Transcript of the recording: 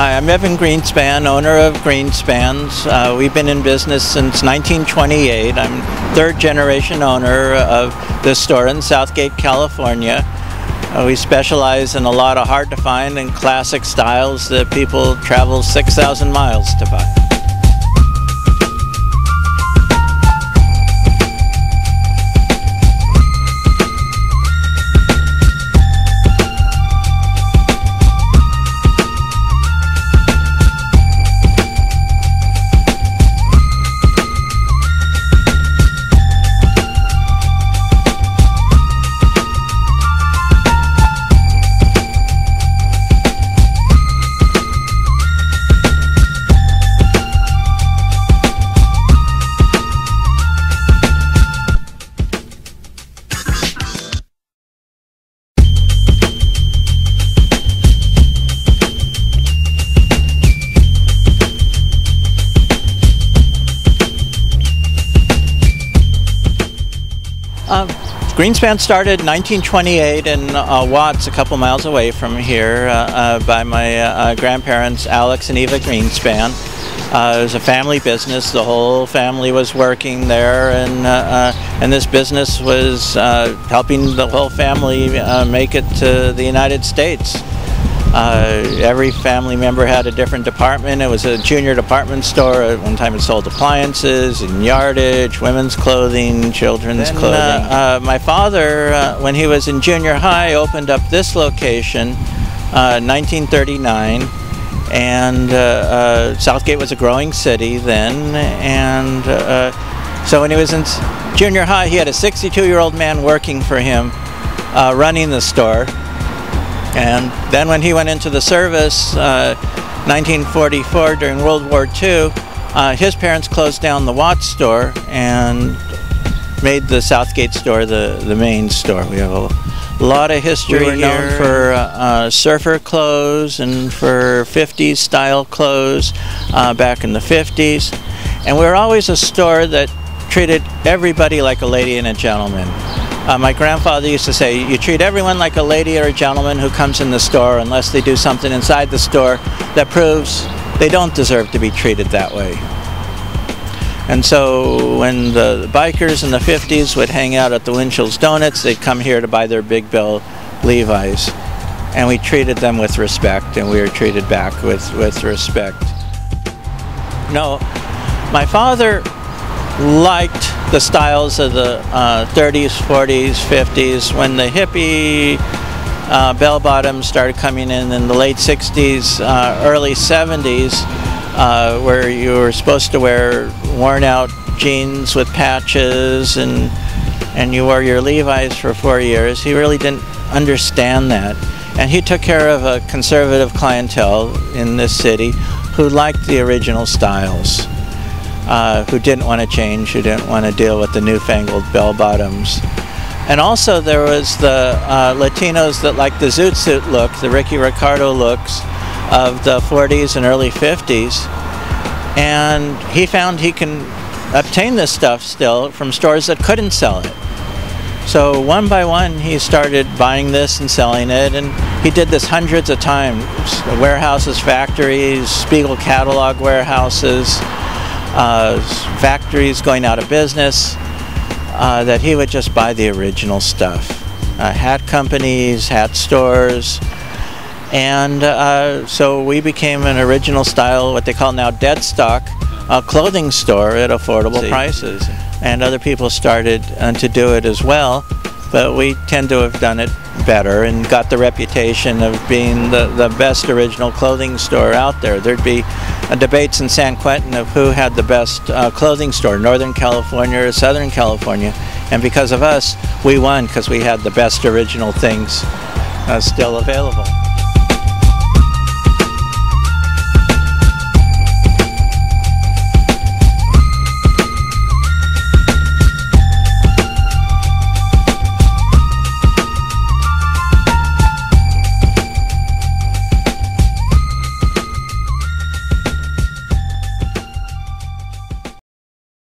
Hi, I'm Evan Greenspan, owner of Greenspan's. Uh, we've been in business since 1928. I'm third generation owner of this store in South Gate, California. Uh, we specialize in a lot of hard to find and classic styles that people travel 6,000 miles to buy. Uh, Greenspan started 1928 in uh, Watts, a couple miles away from here, uh, uh by my uh, grandparents Alex and Eva Greenspan. Uh, it was a family business. The whole family was working there, and and this business was helping the whole family make it to the United States. Uh, every family member had a different department. It was a junior department store. At one time it sold appliances and yardage, women's clothing, children's then, clothing. Uh, uh, my father, uh, when he was in junior high, opened up this location 1939. Uh, and uh, South Gate was a growing city then. And so when he was in junior high, he had a 62 year old man working for him running the store. And then when he went into the service, uh, 1944 during World War II, uh, his parents closed down the Watts store and made the South Gate store the, the main store. We have a lot of history we known for uh, uh, surfer clothes and for 50s style clothes uh, back in the 50s. And we were always a store that treated everybody like a lady and a gentleman. Uh, my grandfather used to say, you treat everyone like a lady or a gentleman who comes in the store unless they do something inside the store that proves they don't deserve to be treated that way. And so when the bikers in the 50s would hang out at the Winchell's Donuts, they'd come here to buy their Big Bill Levi's. And we treated them with respect, and we were treated back with, with respect. No, my father liked the styles of the uh, 30s, 40s, 50s. When the hippie uh, bell bottoms started coming in in the late 60s, uh, early 70s, uh, where you were supposed to wear worn out jeans with patches and and you wore your Levi's for four years. He really didn't understand that. And he took care of a conservative clientele in this city who liked the original styles uh, who didn't want to change, who didn't want to deal with the newfangled bell bottoms. And also there was the uh, Latinos that liked the zoot suit look, the Ricky Ricardo looks of the 40s and early 50s. And he found he can obtain this stuff still from stores that couldn't sell it. So one by one, he started buying this and selling it, and he did this hundreds of times. Warehouses, factories, Spiegel catalog warehouses, uh, factories going out of business, uh, that he would just buy the original stuff. Uh, hat companies, hat stores, and uh, so we became an original style, what they call now dead stock, clothing store at affordable prices. And other people started uh, to do it as well, but we tend to have done it better and got the reputation of being the, the best original clothing store out there. There'd be debates in San Quentin of who had the best uh, clothing store, Northern California or Southern California. And because of us, we won because we had the best original things uh, still available.